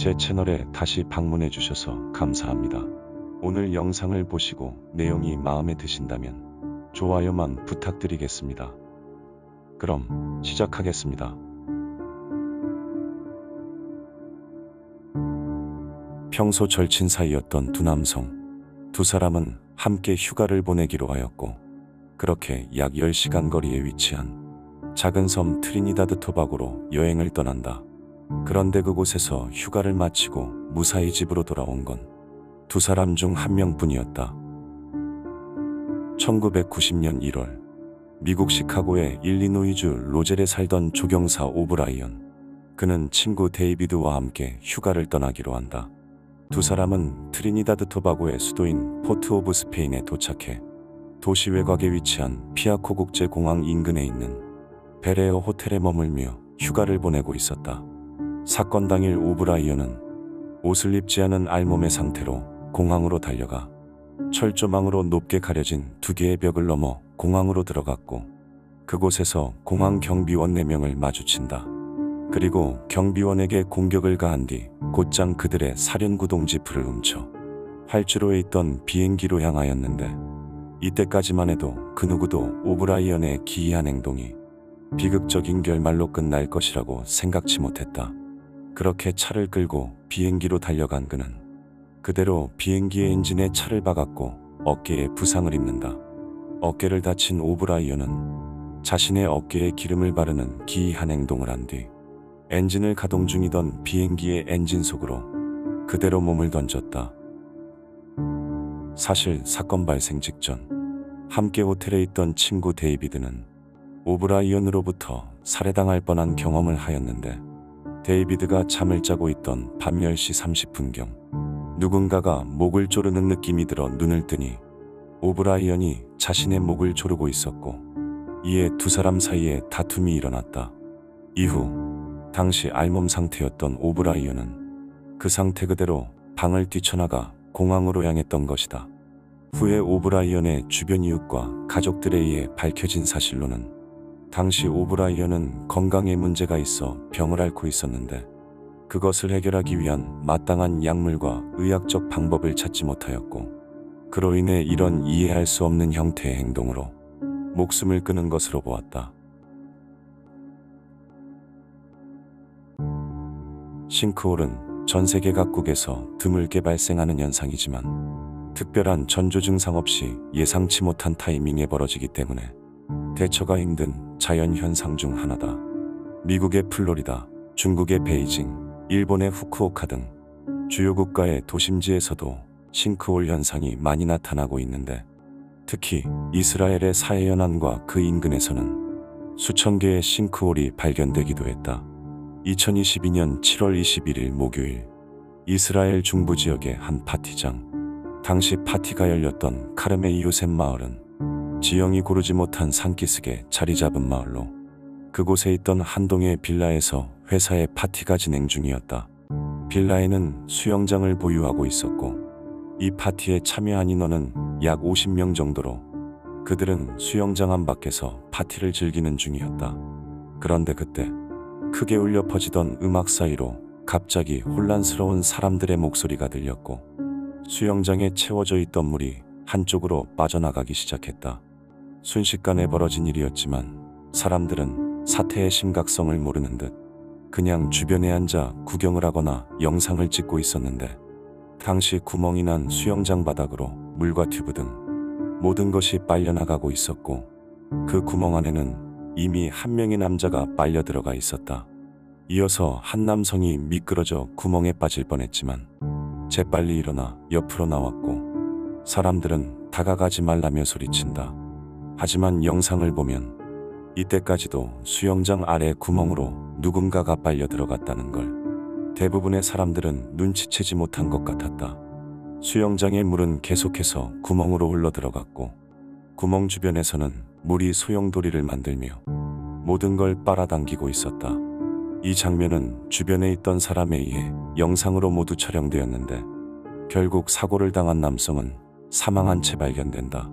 제 채널에 다시 방문해 주셔서 감사합니다. 오늘 영상을 보시고 내용이 마음에 드신다면 좋아요만 부탁드리겠습니다. 그럼 시작하겠습니다. 평소 절친 사이였던 두 남성. 두 사람은 함께 휴가를 보내기로 하였고, 그렇게 약 10시간 거리에 위치한 작은 섬 트리니다드 토바고로 여행을 떠난다. 그런데 그곳에서 휴가를 마치고 무사히 집으로 돌아온 건 두 사람 중 한 명뿐이었다. 1990년 1월, 미국 시카고의 일리노이주 로젤에 살던 조경사 오브라이언. 그는 친구 데이비드와 함께 휴가를 떠나기로 한다. 두 사람은 트리니다드 토바고의 수도인 포트 오브 스페인에 도착해 도시 외곽에 위치한 피아코 국제공항 인근에 있는 베레어 호텔에 머물며 휴가를 보내고 있었다. 사건 당일 오브라이언은 옷을 입지 않은 알몸의 상태로 공항으로 달려가 철조망으로 높게 가려진 두 개의 벽을 넘어 공항으로 들어갔고 그곳에서 공항 경비원 4명을 마주친다. 그리고 경비원에게 공격을 가한 뒤 곧장 그들의 사륜구동 지프를 훔쳐 활주로에 있던 비행기로 향하였는데 이때까지만 해도 그 누구도 오브라이언의 기이한 행동이 비극적인 결말로 끝날 것이라고 생각지 못했다. 그렇게 차를 끌고 비행기로 달려간 그는 그대로 비행기의 엔진에 차를 박았고 어깨에 부상을 입는다. 어깨를 다친 오브라이언은 자신의 어깨에 기름을 바르는 기이한 행동을 한 뒤 엔진을 가동 중이던 비행기의 엔진 속으로 그대로 몸을 던졌다. 사실 사건 발생 직전 함께 호텔에 있던 친구 데이비드는 오브라이언으로부터 살해당할 뻔한 경험을 하였는데 데이비드가 잠을 자고 있던 밤 10시 30분경 누군가가 목을 조르는 느낌이 들어 눈을 뜨니 오브라이언이 자신의 목을 조르고 있었고 이에 두 사람 사이에 다툼이 일어났다. 이후 당시 알몸 상태였던 오브라이언은 그 상태 그대로 방을 뛰쳐나가 공항으로 향했던 것이다. 후에 오브라이언의 주변 이웃과 가족들에 의해 밝혀진 사실로는 당시 오브라이언은 건강에 문제가 있어 병을 앓고 있었는데 그것을 해결하기 위한 마땅한 약물과 의학적 방법을 찾지 못하였고 그로 인해 이런 이해할 수 없는 형태의 행동으로 목숨을 끊은 것으로 보았다. 싱크홀은 전 세계 각국에서 드물게 발생하는 현상이지만 특별한 전조 증상 없이 예상치 못한 타이밍에 벌어지기 때문에 대처가 힘든 자연 현상 중 하나다. 미국의 플로리다, 중국의 베이징, 일본의 후쿠오카 등 주요 국가의 도심지에서도 싱크홀 현상이 많이 나타나고 있는데 특히 이스라엘의 사해 연안과 그 인근에서는 수천 개의 싱크홀이 발견되기도 했다. 2022년 7월 21일 목요일 이스라엘 중부 지역의 한 파티장 당시 파티가 열렸던 카르메이 요셉 마을은 지형이 고르지 못한 산기슭에 자리 잡은 마을로 그곳에 있던 한 동의 빌라에서 회사의 파티가 진행 중이었다. 빌라에는 수영장을 보유하고 있었고 이 파티에 참여한 인원은 약 50명 정도로 그들은 수영장 안 밖에서 파티를 즐기는 중이었다. 그런데 그때 크게 울려 퍼지던 음악 사이로 갑자기 혼란스러운 사람들의 목소리가 들렸고 수영장에 채워져 있던 물이 한쪽으로 빠져나가기 시작했다. 순식간에 벌어진 일이었지만 사람들은 사태의 심각성을 모르는 듯 그냥 주변에 앉아 구경을 하거나 영상을 찍고 있었는데 당시 구멍이 난 수영장 바닥으로 물과 튜브 등 모든 것이 빨려나가고 있었고 그 구멍 안에는 이미 한 명의 남자가 빨려 들어가 있었다. 이어서 한 남성이 미끄러져 구멍에 빠질 뻔했지만 재빨리 일어나 옆으로 나왔고 사람들은 다가가지 말라며 소리친다. 하지만 영상을 보면 이때까지도 수영장 아래 구멍으로 누군가가 빨려 들어갔다는 걸 대부분의 사람들은 눈치채지 못한 것 같았다. 수영장의 물은 계속해서 구멍으로 흘러 들어갔고 구멍 주변에서는 물이 소용돌이를 만들며 모든 걸 빨아당기고 있었다. 이 장면은 주변에 있던 사람에 의해 영상으로 모두 촬영되었는데 결국 사고를 당한 남성은 사망한 채 발견된다.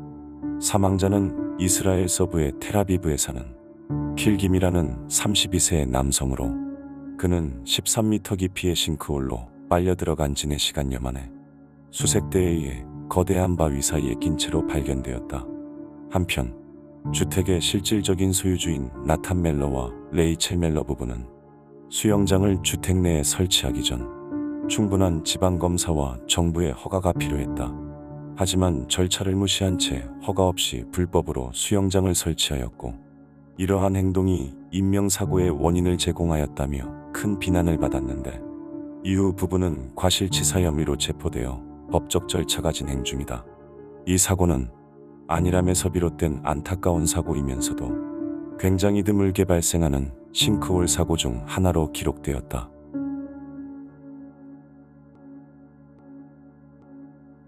사망자는 이스라엘 서부의 테라비브에 사는 킬김이라는 32세의 남성으로 그는 13m 깊이의 싱크홀로 빨려 들어간 지 4시간여 만에 수색대에 의해 거대한 바위 사이에 낀 채로 발견되었다. 한편 주택의 실질적인 소유주인 나탄 멜러와 레이첼 멜러 부부는 수영장을 주택 내에 설치하기 전 충분한 지방검사와 정부의 허가가 필요했다. 하지만 절차를 무시한 채 허가 없이 불법으로 수영장을 설치하였고 이러한 행동이 인명사고의 원인을 제공하였다며 큰 비난을 받았는데 이후 부부는 과실치사 혐의로 체포되어 법적 절차가 진행 중이다. 이 사고는 안일함에서 비롯된 안타까운 사고이면서도 굉장히 드물게 발생하는 싱크홀 사고 중 하나로 기록되었다.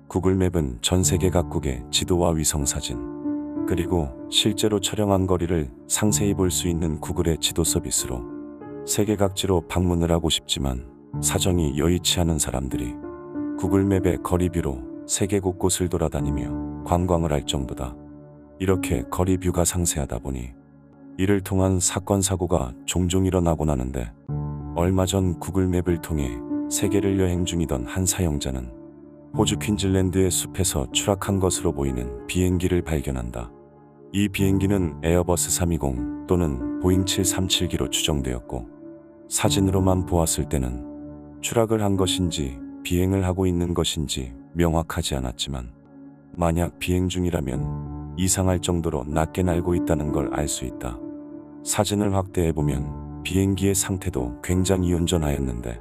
구글맵은 전 세계 각국의 지도와 위성 사진, 그리고 실제로 촬영한 거리를 상세히 볼 수 있는 구글의 지도 서비스로 세계 각지로 방문을 하고 싶지만 사정이 여의치 않은 사람들이 구글맵의 거리뷰로 세계 곳곳을 돌아다니며 관광을 할 정도다. 이렇게 거리뷰가 상세하다 보니 이를 통한 사건 사고가 종종 일어나곤 하는데 얼마 전 구글맵을 통해 세계를 여행 중이던 한 사용자는 호주 퀸즐랜드의 숲에서 추락한 것으로 보이는 비행기를 발견한다. 이 비행기는 에어버스 320 또는 보잉 737기로 추정되었고 사진으로만 보았을 때는 추락을 한 것인지 비행을 하고 있는 것인지 명확하지 않았지만 만약 비행 중이라면 이상할 정도로 낮게 날고 있다는 걸 알 수 있다. 사진을 확대해보면 비행기의 상태도 굉장히 온전하였는데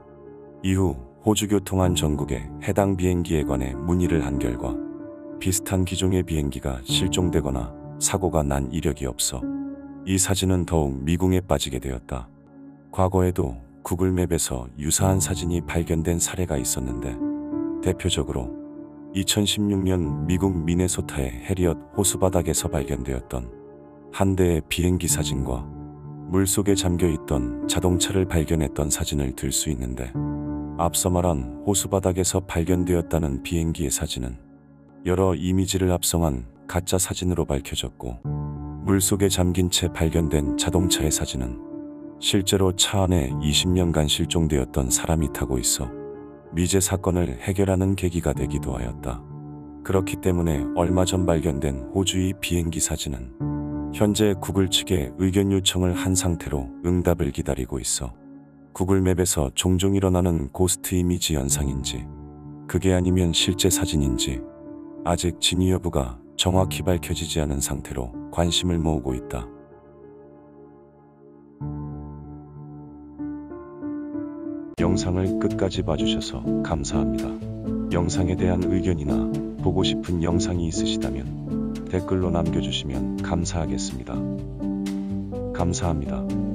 이후 호주교통안전국에 해당 비행기에 관해 문의를 한 결과 비슷한 기종의 비행기가 실종되거나 사고가 난 이력이 없어 이 사진은 더욱 미궁에 빠지게 되었다. 과거에도 구글맵에서 유사한 사진이 발견된 사례가 있었는데 대표적으로 2016년 미국 미네소타의 해리엇 호수바닥에서 발견되었던 한 대의 비행기 사진과 물속에 잠겨 있던 자동차를 발견했던 사진을 들 수 있는데 앞서 말한 호수바닥에서 발견되었다는 비행기의 사진은 여러 이미지를 합성한 가짜 사진으로 밝혀졌고 물속에 잠긴 채 발견된 자동차의 사진은 실제로 차 안에 20년간 실종되었던 사람이 타고 있어 미제 사건을 해결하는 계기가 되기도 하였다. 그렇기 때문에 얼마 전 발견된 호주의 비행기 사진은 현재 구글 측에 의견 요청을 한 상태로 응답을 기다리고 있어 구글맵에서 종종 일어나는 고스트 이미지 현상인지 그게 아니면 실제 사진인지 아직 진위 여부가 정확히 밝혀지지 않은 상태로 관심을 모으고 있다. 영상을 끝까지 봐주셔서 감사합니다. 영상에 대한 의견이나 보고 싶은 영상이 있으시다면 댓글로 남겨주시면 감사하겠습니다. 감사합니다.